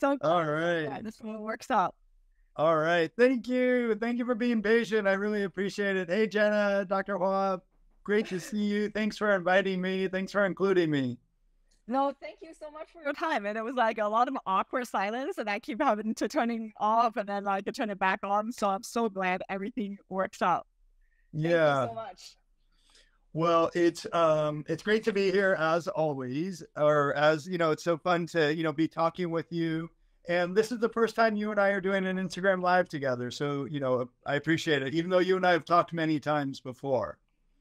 So All right. yeah, this one works out. All right. Thank you. Thank you for being patient. I really appreciate it. Hey, Jenna, Dr. Hua, great to see you. Thanks for inviting me. Thanks for including me. No, thank you so much for your time. And it was like a lot of awkward silence, and I keep having to turning off and then like to turn it back on. So I'm so glad everything works out. Thank Yeah. you so much. Well, it's um it's great to be here as always, or as you know, it's so fun to you know be talking with you. And this is the first time you and I are doing an Instagram live together. So, you know, I appreciate it, even though you and I have talked many times before.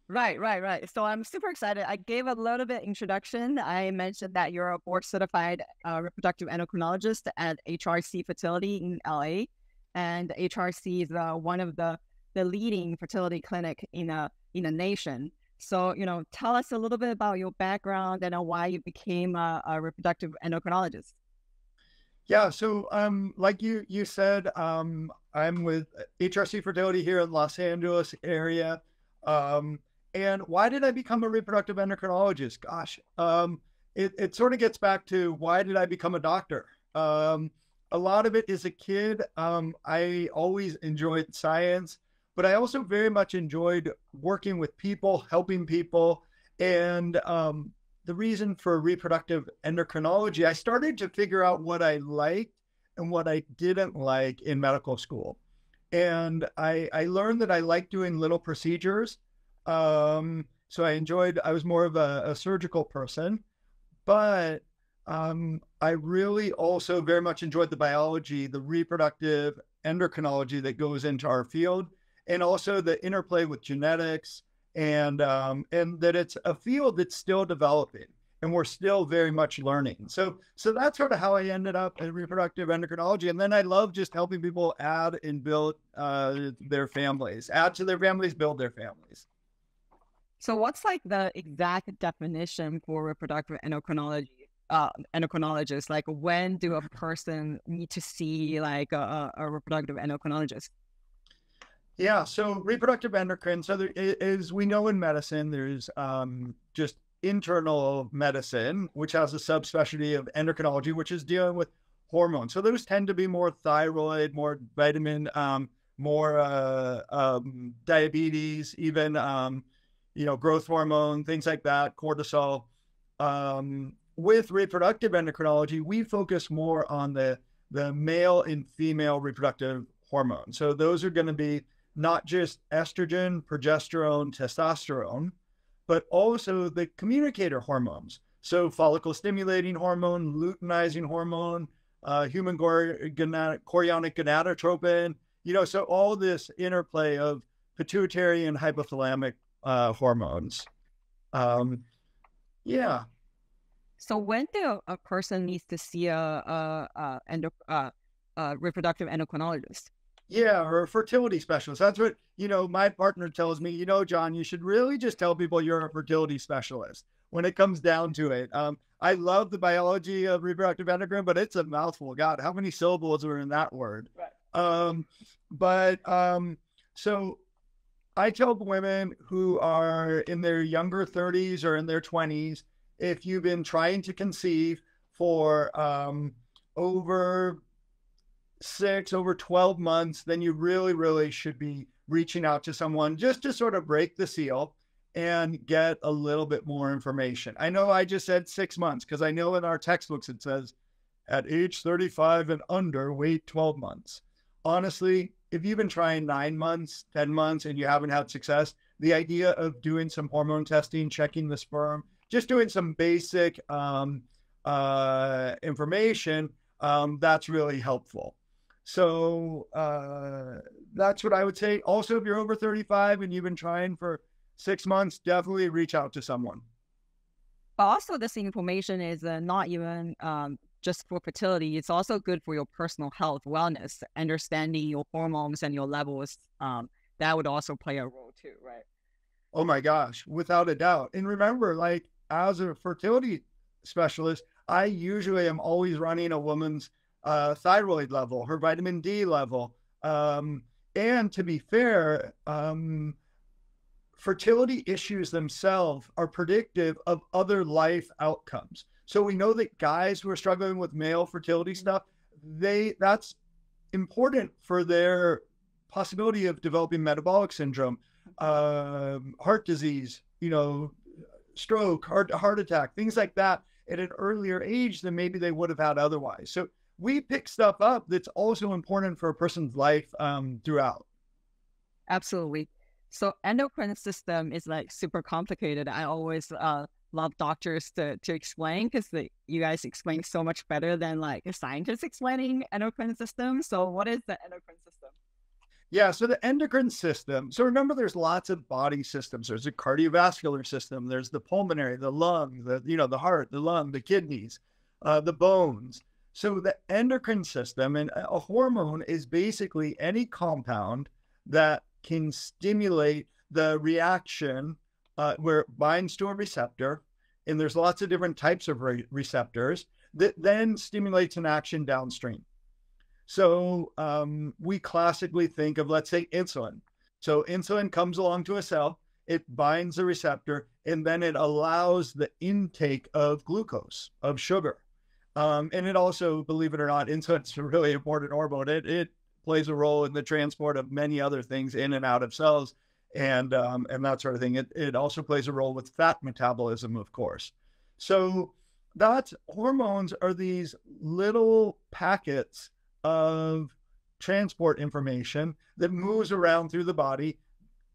Right, right, right. So I'm super excited. I gave a little bit introduction. I mentioned that you're a board certified uh, reproductive endocrinologist at HRC Fertility in LA, and HRC is uh, one of the the leading fertility clinic in a in a nation. So you know, tell us a little bit about your background and uh, why you became a, a reproductive endocrinologist. Yeah, so um like you you said, um I'm with HRC Fertility here in Los Angeles area. Um and why did I become a reproductive endocrinologist? Gosh, um it, it sort of gets back to why did I become a doctor? Um a lot of it is a kid. Um I always enjoyed science, but I also very much enjoyed working with people, helping people and um the reason for reproductive endocrinology, I started to figure out what I liked and what I didn't like in medical school. And I, I learned that I liked doing little procedures. Um, so I enjoyed, I was more of a, a surgical person, but um, I really also very much enjoyed the biology, the reproductive endocrinology that goes into our field, and also the interplay with genetics and um, and that it's a field that's still developing and we're still very much learning. So so that's sort of how I ended up in reproductive endocrinology. And then I love just helping people add and build uh, their families, add to their families, build their families. So what's like the exact definition for reproductive endocrinology? Uh, endocrinologist, like when do a person need to see like a, a reproductive endocrinologist? Yeah, so reproductive endocrine. So there is, we know in medicine, there's um, just internal medicine, which has a subspecialty of endocrinology, which is dealing with hormones. So those tend to be more thyroid, more vitamin, um, more uh, um, diabetes, even um, you know growth hormone, things like that, cortisol. Um, with reproductive endocrinology, we focus more on the the male and female reproductive hormones. So those are going to be not just estrogen, progesterone, testosterone, but also the communicator hormones. So follicle stimulating hormone, luteinizing hormone, uh, human chorionic gonadotropin, you know, so all this interplay of pituitary and hypothalamic uh, hormones. Um, yeah. So when do a person needs to see a, a, a, endo, a, a reproductive endocrinologist? Yeah, or a fertility specialist. That's what, you know, my partner tells me, you know, John, you should really just tell people you're a fertility specialist when it comes down to it. Um, I love the biology of reproductive endocrine, but it's a mouthful. God, how many syllables are in that word? Right. Um, but um, so I tell women who are in their younger 30s or in their 20s, if you've been trying to conceive for um, over six, over 12 months, then you really, really should be reaching out to someone just to sort of break the seal and get a little bit more information. I know I just said six months because I know in our textbooks it says at age 35 and under, wait 12 months. Honestly, if you've been trying nine months, 10 months, and you haven't had success, the idea of doing some hormone testing, checking the sperm, just doing some basic um, uh, information, um, that's really helpful. So uh, that's what I would say. Also, if you're over 35 and you've been trying for six months, definitely reach out to someone. But Also, this information is uh, not even um, just for fertility. It's also good for your personal health, wellness, understanding your hormones and your levels. Um, that would also play a role too, right? Oh my gosh, without a doubt. And remember, like as a fertility specialist, I usually am always running a woman's uh, thyroid level, her vitamin D level. Um, and to be fair, um, fertility issues themselves are predictive of other life outcomes. So we know that guys who are struggling with male fertility stuff, they that's important for their possibility of developing metabolic syndrome, uh, heart disease, you know, stroke, heart heart attack, things like that at an earlier age than maybe they would have had otherwise. So we pick stuff up that's also important for a person's life um, throughout. Absolutely. So endocrine system is like super complicated. I always uh, love doctors to to explain because you guys explain so much better than like a scientist explaining endocrine system. So what is the endocrine system? Yeah, so the endocrine system. So remember, there's lots of body systems. There's a cardiovascular system. There's the pulmonary, the lung, the you know the heart, the lung, the kidneys, uh, the bones. So the endocrine system and a hormone is basically any compound that can stimulate the reaction uh, where it binds to a receptor, and there's lots of different types of re- receptors that then stimulates an action downstream. So um, we classically think of, let's say, insulin. So insulin comes along to a cell, it binds the receptor, and then it allows the intake of glucose, of sugar. Um, and it also, believe it or not, insulin's a really important hormone. It, it plays a role in the transport of many other things in and out of cells and um, and that sort of thing. It, it also plays a role with fat metabolism, of course. So that's hormones are these little packets of transport information that moves around through the body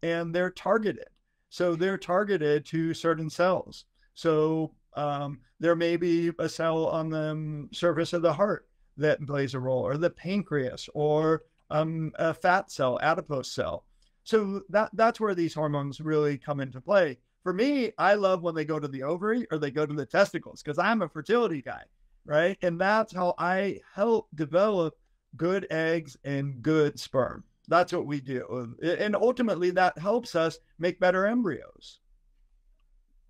and they're targeted. So they're targeted to certain cells. So um, there may be a cell on the surface of the heart that plays a role, or the pancreas, or um, a fat cell, adipose cell. So that that's where these hormones really come into play. For me, I love when they go to the ovary or they go to the testicles because I'm a fertility guy, right? And that's how I help develop good eggs and good sperm. That's what we do. And ultimately, that helps us make better embryos.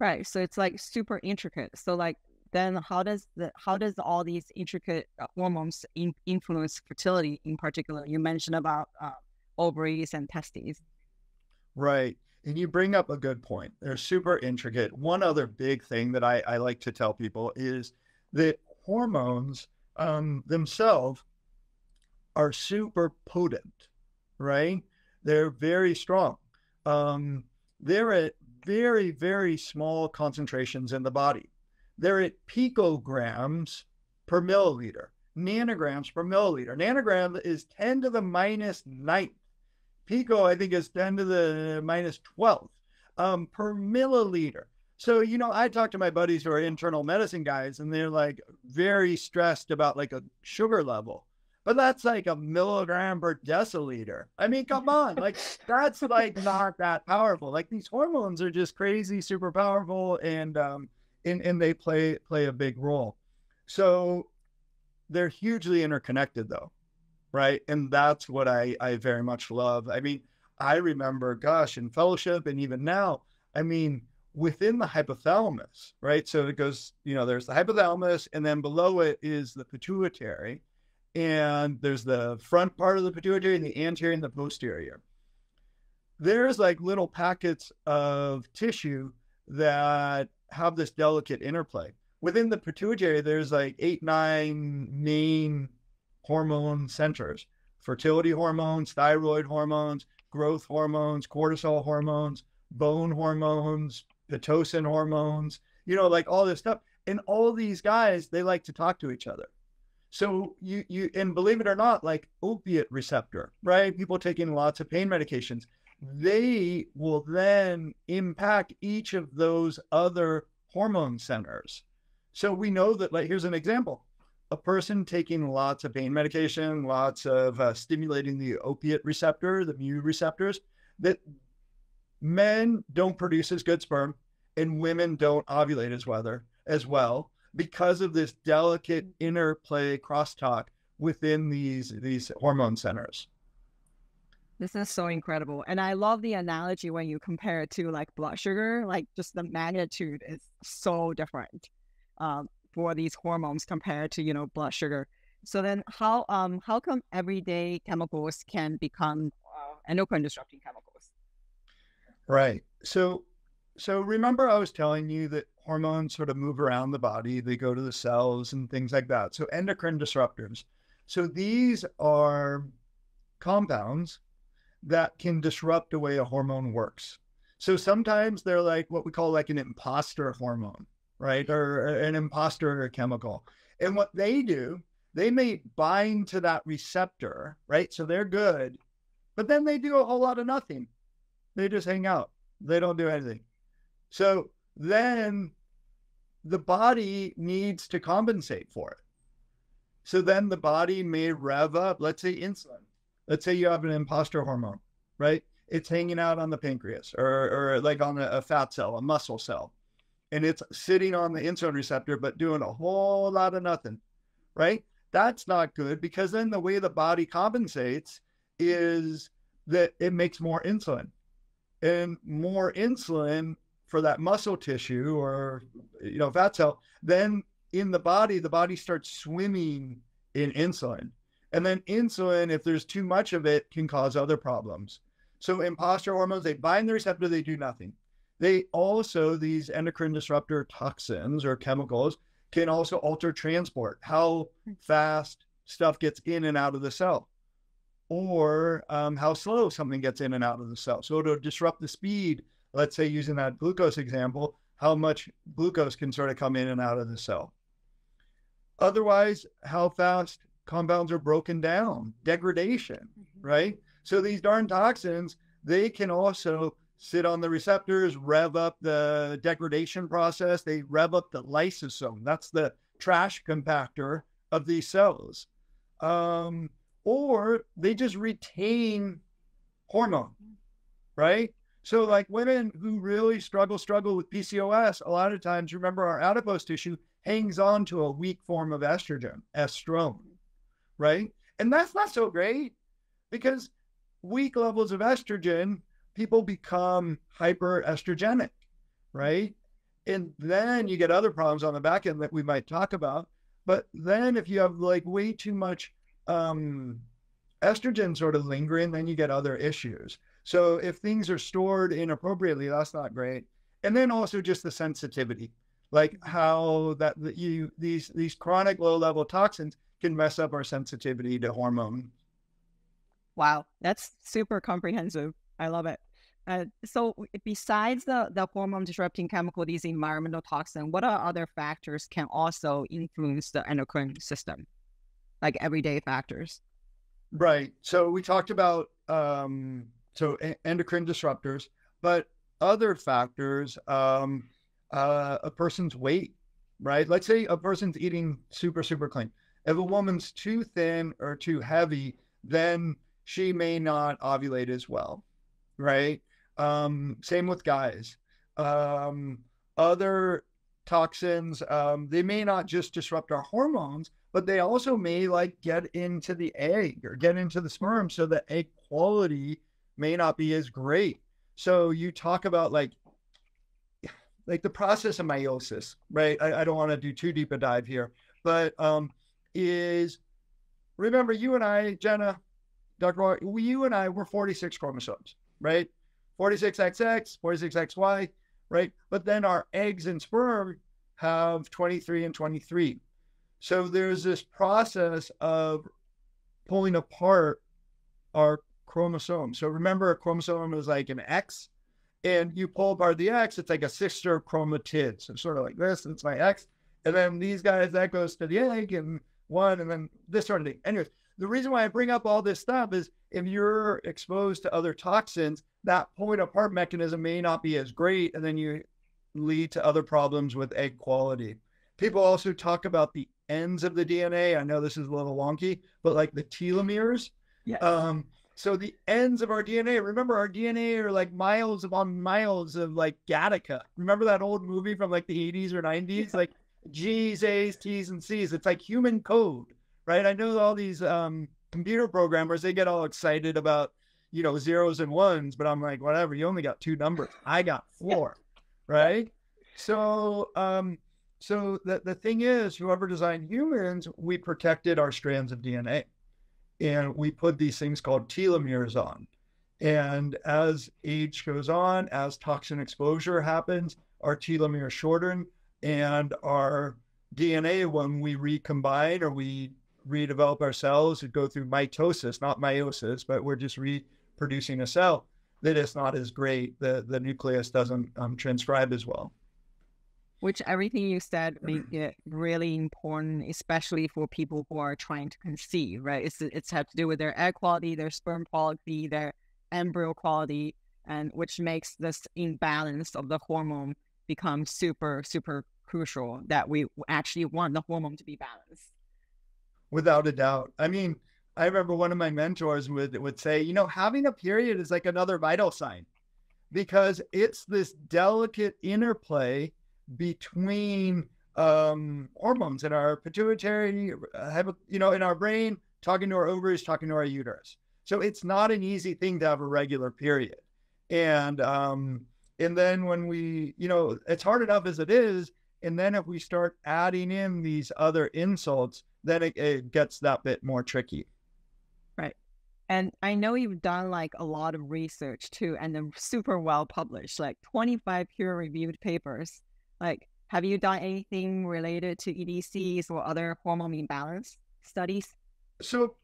Right. So it's like super intricate. So, like, then how does the how does all these intricate uh, hormones in, influence fertility in particular? You mentioned about uh, ovaries and testes. Right. And you bring up a good point. They're super intricate. One other big thing that I, I like to tell people is that hormones um, themselves are super potent, right? They're very strong. Um, they're at very, very small concentrations in the body. They're at picograms per milliliter, nanograms per milliliter. Nanogram is 10 to the minus ninth. Pico, I think, is 10 to the minus 12th um, per milliliter. So, you know, I talk to my buddies who are internal medicine guys, and they're like very stressed about like a sugar level but that's like a milligram per deciliter. I mean, come on, like that's like not that powerful. Like these hormones are just crazy, super powerful, and um, and and they play play a big role. So they're hugely interconnected, though, right? And that's what I I very much love. I mean, I remember, gosh, in fellowship, and even now, I mean, within the hypothalamus, right? So it goes, you know, there's the hypothalamus, and then below it is the pituitary and there's the front part of the pituitary and the anterior and the posterior. There's like little packets of tissue that have this delicate interplay. Within the pituitary, there's like eight, nine main hormone centers fertility hormones, thyroid hormones, growth hormones, cortisol hormones, bone hormones, pitocin hormones, you know, like all this stuff. And all these guys, they like to talk to each other. So you you and believe it or not, like opiate receptor, right? People taking lots of pain medications, they will then impact each of those other hormone centers. So we know that, like, here's an example: a person taking lots of pain medication, lots of uh, stimulating the opiate receptor, the mu receptors, that men don't produce as good sperm and women don't ovulate as well as well because of this delicate interplay crosstalk within these these hormone centers. This is so incredible. And I love the analogy when you compare it to like blood sugar, like just the magnitude is so different um, for these hormones compared to, you know, blood sugar. So then how um how come everyday chemicals can become uh, endocrine disrupting chemicals? Right. So so remember I was telling you that hormones sort of move around the body, they go to the cells and things like that. So endocrine disruptors. So these are compounds that can disrupt the way a hormone works. So sometimes they're like what we call like an imposter hormone, right? Or uh, an imposter chemical. And what they do, they may bind to that receptor, right? So they're good, but then they do a whole lot of nothing. They just hang out. They don't do anything. So then the body needs to compensate for it. So then the body may rev up, let's say insulin. Let's say you have an imposter hormone, right? It's hanging out on the pancreas or, or like on a, a fat cell, a muscle cell. And it's sitting on the insulin receptor, but doing a whole lot of nothing, right? That's not good because then the way the body compensates is that it makes more insulin. And more insulin for that muscle tissue or you know fat cell, then in the body, the body starts swimming in insulin. And then insulin, if there's too much of it, can cause other problems. So imposter hormones, they bind the receptor, they do nothing. They also, these endocrine disruptor toxins or chemicals can also alter transport, how fast stuff gets in and out of the cell, or um, how slow something gets in and out of the cell. So it'll disrupt the speed let's say using that glucose example, how much glucose can sort of come in and out of the cell. Otherwise, how fast compounds are broken down, degradation, mm-hmm. right? So these darn toxins, they can also sit on the receptors, rev up the degradation process. They rev up the lysosome. That's the trash compactor of these cells. Um, or they just retain hormone, right? So, like women who really struggle, struggle with PCOS, a lot of times, remember our adipose tissue hangs on to a weak form of estrogen, estrone, right? And that's not so great because weak levels of estrogen, people become hyperestrogenic, right? And then you get other problems on the back end that we might talk about. But then if you have like way too much um, estrogen sort of lingering, then you get other issues. So if things are stored inappropriately, that's not great. And then also just the sensitivity, like how that you these these chronic low level toxins can mess up our sensitivity to hormone. Wow, that's super comprehensive. I love it. Uh, so besides the, the hormone disrupting chemical, these environmental toxins, what are other factors can also influence the endocrine system, like everyday factors? Right. So we talked about um, so endocrine disruptors, but other factors, um, uh, a person's weight, right? Let's say a person's eating super, super clean. If a woman's too thin or too heavy, then she may not ovulate as well, right? Um, same with guys. Um, other toxins, um, they may not just disrupt our hormones, but they also may like get into the egg or get into the sperm so the egg quality may not be as great. So you talk about like like the process of meiosis, right? I, I don't want to do too deep a dive here, but um, is remember you and I, Jenna, Dr. Roy, you and I were 46 chromosomes, right? 46XX, 46XY, right? But then our eggs and sperm have 23 and 23. So there's this process of pulling apart our chromosome. So remember, a chromosome is like an X, and you pull apart the X, it's like a sister chromatid. So sort of like this, it's my X. And then these guys, that goes to the egg and one, and then this sort of thing. Anyways, the reason why I bring up all this stuff is if you're exposed to other toxins, that pulling apart mechanism may not be as great, and then you lead to other problems with egg quality. People also talk about the ends of the DNA. I know this is a little wonky, but like the telomeres. Yeah. Um, so the ends of our DNA, remember our DNA are like miles upon miles of like Gattaca. Remember that old movie from like the 80s or 90s? Like G's, A's, T's, and C's. It's like human code, right? I know all these um, computer programmers, they get all excited about, you know, zeros and ones, but I'm like, whatever, you only got two numbers. I got four, right? So, um, so the, the thing is, whoever designed humans, we protected our strands of DNA and we put these things called telomeres on. And as age goes on, as toxin exposure happens, our telomeres shorten and our DNA, when we recombine or we redevelop our cells go through mitosis, not meiosis, but we're just reproducing a cell, that it's not as great. The the nucleus doesn't um, transcribe as well. Which everything you said make it really important, especially for people who are trying to conceive, right? It's it's have to do with their egg quality, their sperm quality, their embryo quality, and which makes this imbalance of the hormone become super super crucial. That we actually want the hormone to be balanced. Without a doubt. I mean, I remember one of my mentors would would say, you know, having a period is like another vital sign because it's this delicate interplay between um, hormones in our pituitary, uh, you know, in our brain, talking to our ovaries, talking to our uterus. So it's not an easy thing to have a regular period. And um, and then when we, you know, it's hard enough as it is. And then if we start adding in these other insults, then it, it gets that bit more tricky. Right. And I know you've done like a lot of research too, and then super well published, like 25 peer reviewed papers. Like, have you done anything related to EDCs or other hormone imbalance studies? So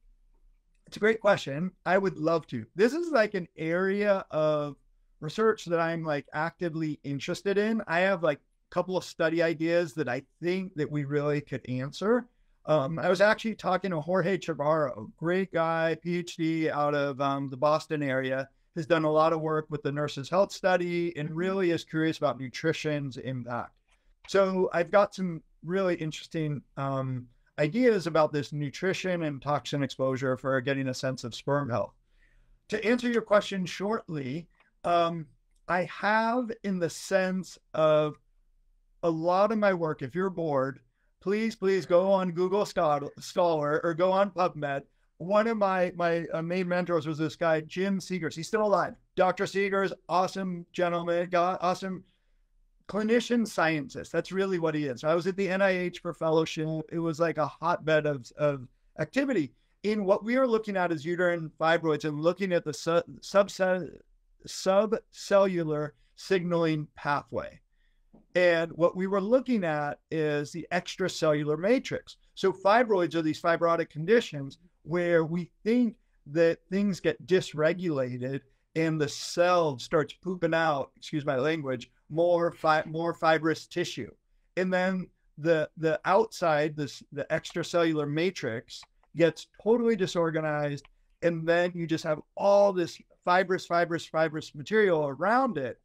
it's a great question. I would love to. This is like an area of research that I'm like actively interested in. I have like a couple of study ideas that I think that we really could answer. Um, I was actually talking to Jorge Chavarro, great guy, PhD out of um, the Boston area, has done a lot of work with the Nurses Health Study and mm-hmm. really is curious about nutrition's impact. So I've got some really interesting um, ideas about this nutrition and toxin exposure for getting a sense of sperm health. To answer your question shortly, um, I have in the sense of a lot of my work, if you're bored, please, please go on Google Scholar or go on PubMed. One of my my uh, main mentors was this guy, Jim Segars. He's still alive. Dr. Segars, awesome gentleman, got awesome clinician scientist. That's really what he is. I was at the NIH for fellowship. It was like a hotbed of, of activity. In what we are looking at is uterine fibroids and looking at the sub, subcellular signaling pathway. And what we were looking at is the extracellular matrix. So fibroids are these fibrotic conditions where we think that things get dysregulated and the cell starts pooping out, excuse my language, more fi- more fibrous tissue. And then the the outside, this the extracellular matrix gets totally disorganized. And then you just have all this fibrous, fibrous, fibrous material around it.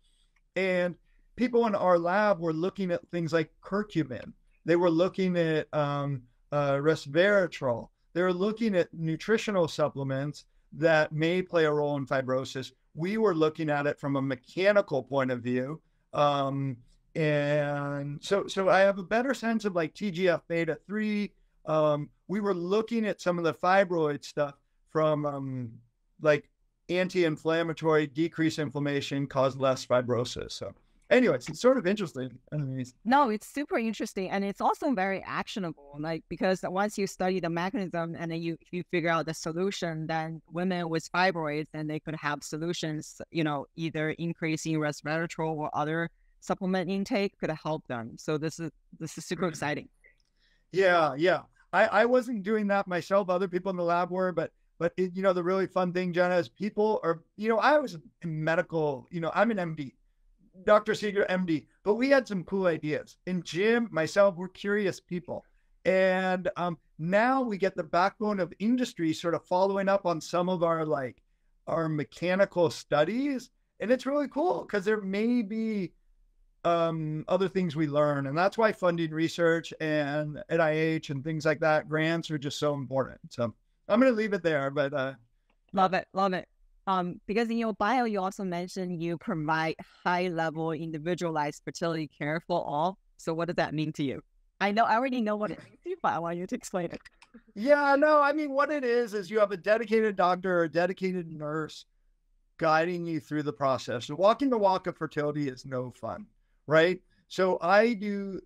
And people in our lab were looking at things like curcumin. They were looking at um, uh, resveratrol. They were looking at nutritional supplements that may play a role in fibrosis. We were looking at it from a mechanical point of view. Um, and so, so I have a better sense of like TGF beta 3. Um, we were looking at some of the fibroid stuff from um, like anti-inflammatory, decrease inflammation, cause less fibrosis. So anyways, it's sort of interesting. Anyways. No, it's super interesting, and it's also very actionable. Like because once you study the mechanism and then you you figure out the solution, then women with fibroids and they could have solutions. You know, either increasing resveratrol or other supplement intake could help them. So this is this is super exciting. Yeah, yeah. I I wasn't doing that myself. Other people in the lab were, but but it, you know the really fun thing, Jenna, is people are you know I was in medical. You know I'm an MD Dr. Seeger, MD, but we had some cool ideas. And Jim, myself, we're curious people. And um, now we get the backbone of industry sort of following up on some of our like our mechanical studies. And it's really cool because there may be um, other things we learn. And that's why funding research and NIH and things like that, grants are just so important. So I'm going to leave it there, but uh, love it. Love it. Um, because in your bio, you also mentioned you provide high level individualized fertility care for all. So, what does that mean to you? I know I already know what it means but I want you to explain it. Yeah, no, I mean, what it is is you have a dedicated doctor or a dedicated nurse guiding you through the process. So, walking the walk of fertility is no fun, right? So, I do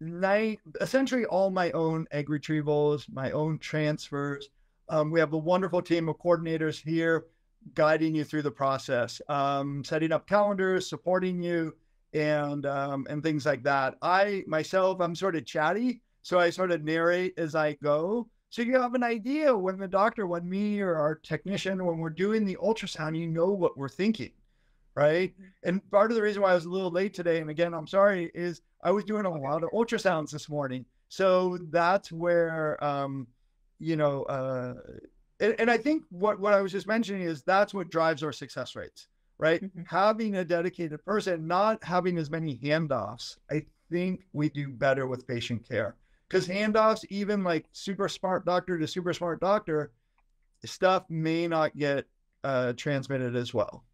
night essentially all my own egg retrievals, my own transfers. Um, we have a wonderful team of coordinators here guiding you through the process, um, setting up calendars, supporting you, and um, and things like that. I myself, I'm sort of chatty, so I sort of narrate as I go. So you have an idea when the doctor, when me or our technician, when we're doing the ultrasound, you know what we're thinking, right? And part of the reason why I was a little late today, and again, I'm sorry, is I was doing a lot of ultrasounds this morning. So that's where, um, you know, uh, and, and, I think what, what I was just mentioning is that's what drives our success rates, right? Mm-hmm. Having a dedicated person, not having as many handoffs, I think we do better with patient care because handoffs, even like super smart doctor to super smart doctor, stuff may not get uh, transmitted as well.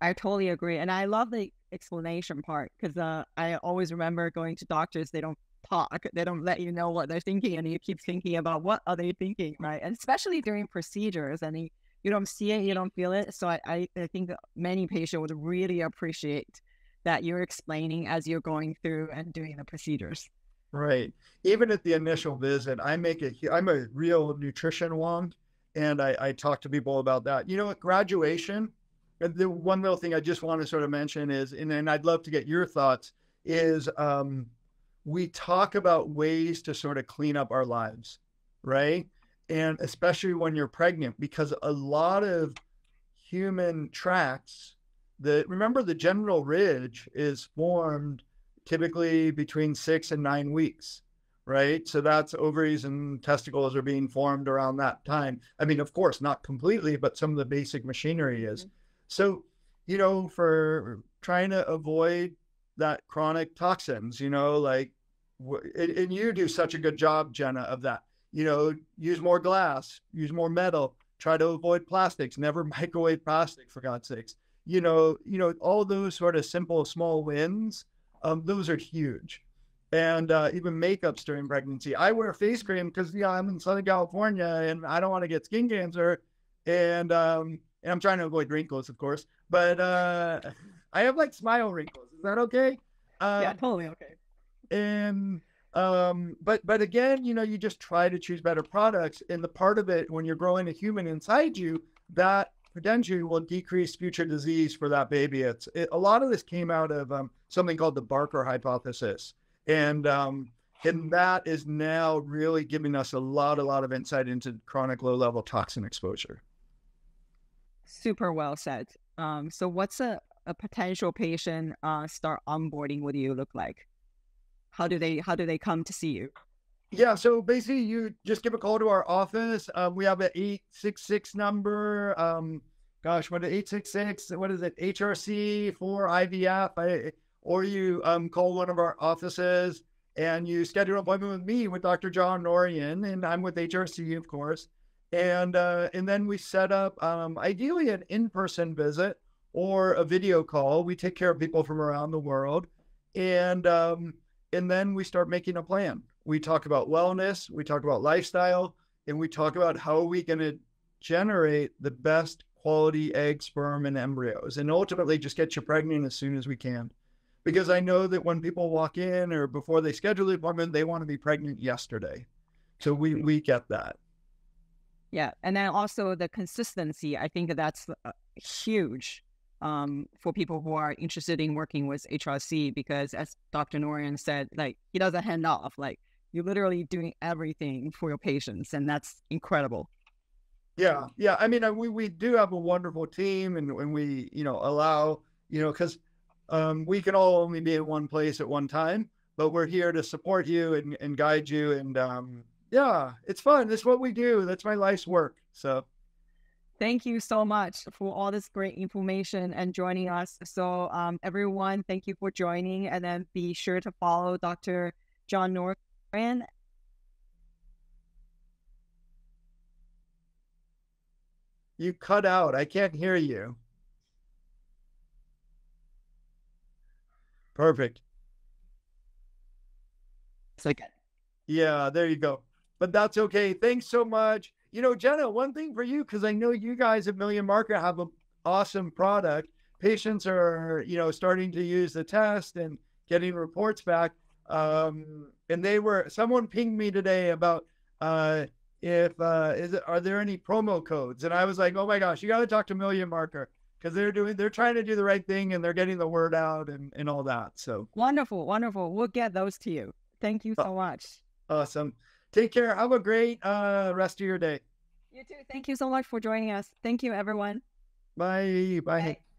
I totally agree, and I love the explanation part because uh, I always remember going to doctors. They don't talk. They don't let you know what they're thinking, and you keep thinking about what are they thinking, right? And especially during procedures, and you don't see it, you don't feel it. So I, I, I think many patients would really appreciate that you're explaining as you're going through and doing the procedures. Right. Even at the initial visit, I make it. I'm a real nutrition wonk, and I, I talk to people about that. You know, at graduation, the one little thing I just want to sort of mention is, and, and I'd love to get your thoughts, is um, we talk about ways to sort of clean up our lives, right? And especially when you're pregnant, because a lot of human tracts, that remember the genital ridge is formed typically between six and nine weeks, right? So that's ovaries and testicles are being formed around that time. I mean, of course, not completely, but some of the basic machinery is. Mm-hmm. So, you know, for trying to avoid that chronic toxins, you know, like, and you do such a good job, Jenna, of that. You know, use more glass, use more metal, try to avoid plastics, never microwave plastic, for God's sakes. You know, you know, all those sort of simple, small wins um, those are huge. And uh, even makeups during pregnancy. I wear face cream because yeah, I'm in Southern California and I don't want to get skin cancer. And um, and I'm trying to avoid wrinkles, of course. But uh, I have like smile wrinkles. Is that okay? Uh, yeah, totally okay. And um, but but again, you know, you just try to choose better products. And the part of it when you're growing a human inside you, that potentially will decrease future disease for that baby. It's it, a lot of this came out of um, something called the Barker hypothesis, and um, and that is now really giving us a lot, a lot of insight into chronic low level toxin exposure. Super well said. Um, so, what's a, a potential patient uh, start onboarding with you look like? How do they how do they come to see you? Yeah, so basically, you just give a call to our office. Um, we have an eight six six number. Um, gosh, what is eight six six? What is it? HRC for IVF. I, or you um, call one of our offices and you schedule an appointment with me with Dr. John Norian, and I'm with HRC, of course. And uh, and then we set up um, ideally an in-person visit or a video call. We take care of people from around the world, and um, and then we start making a plan we talk about wellness, we talk about lifestyle, and we talk about how are we going to generate the best quality egg, sperm, and embryos, and ultimately just get you pregnant as soon as we can. Because I know that when people walk in or before they schedule the appointment, they want to be pregnant yesterday. So we we get that. Yeah, and then also the consistency. I think that's uh, huge um, for people who are interested in working with HRC because, as Dr. Norian said, like he doesn't hand off. Like you're literally doing everything for your patients, and that's incredible. Yeah, yeah. I mean, we we do have a wonderful team, and when we you know allow you know because um, we can all only be at one place at one time, but we're here to support you and, and guide you, and um, yeah, it's fun. That's what we do. That's my life's work. So. Thank you so much for all this great information and joining us. So, um, everyone, thank you for joining, and then be sure to follow Dr. John North Ran You cut out. I can't hear you. Perfect. It's like, yeah, there you go. But that's okay. Thanks so much. You know, Jenna, one thing for you, because I know you guys at Million Marker have an awesome product. Patients are, you know, starting to use the test and getting reports back. Um, and they were someone pinged me today about uh, if uh, is it are there any promo codes? And I was like, oh my gosh, you got to talk to Million Marker because they're doing they're trying to do the right thing and they're getting the word out and and all that. So wonderful, wonderful. We'll get those to you. Thank you so much. Awesome. Take care. Have a great uh, rest of your day. You too. Thank you so much for joining us. Thank you, everyone. Bye. Bye. Bye.